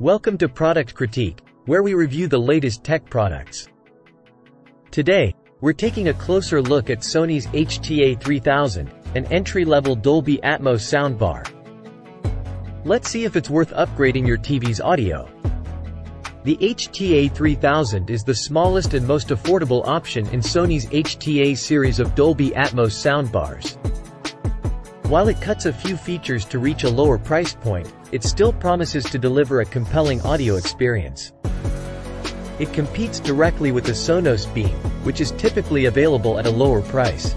Welcome to Product Critique, where we review the latest tech products. Today, we're taking a closer look at Sony's HTA3000, an entry-level Dolby Atmos soundbar. Let's see if it's worth upgrading your TV's audio. The HTA3000 is the smallest and most affordable option in Sony's HTA series of Dolby Atmos soundbars. While it cuts a few features to reach a lower price point, it still promises to deliver a compelling audio experience. It competes directly with the Sonos Beam, which is typically available at a lower price.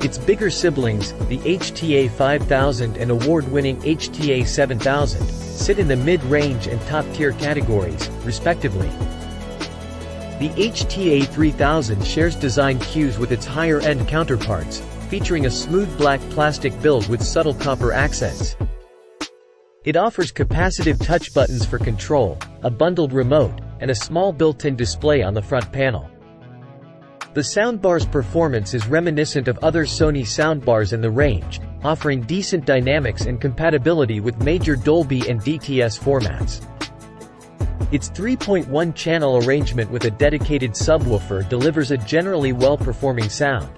Its bigger siblings, the HTA 5000 and award-winning HTA 7000, sit in the mid-range and top-tier categories, respectively. The HTA 3000 shares design cues with its higher-end counterparts, featuring a smooth black plastic build with subtle copper accents. It offers capacitive touch buttons for control, a bundled remote, and a small built-in display on the front panel. The soundbar's performance is reminiscent of other Sony soundbars in the range, offering decent dynamics and compatibility with major Dolby and DTS formats. Its 3.1 channel arrangement with a dedicated subwoofer delivers a generally well-performing sound.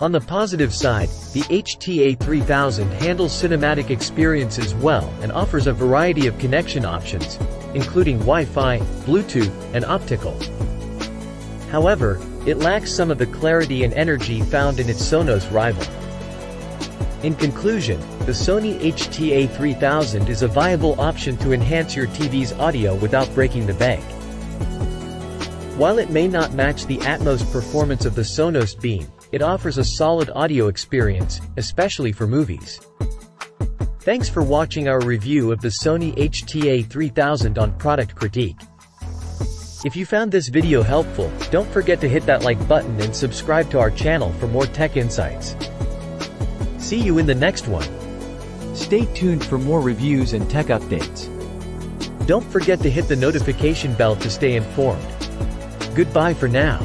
On the positive side, the HTA 3000 handles cinematic experiences well and offers a variety of connection options, including Wi-Fi, Bluetooth, and optical. However, it lacks some of the clarity and energy found in its Sonos rival. In conclusion, the Sony HTA 3000 is a viable option to enhance your TV's audio without breaking the bank. While it may not match the Atmos performance of the Sonos Beam, it offers a solid audio experience, especially for movies. Thanks for watching our review of the Sony HTA 3000 on Product Critique. If you found this video helpful, don't forget to hit that like button and subscribe to our channel for more tech insights. See you in the next one. Stay tuned for more reviews and tech updates. Don't forget to hit the notification bell to stay informed. Goodbye for now.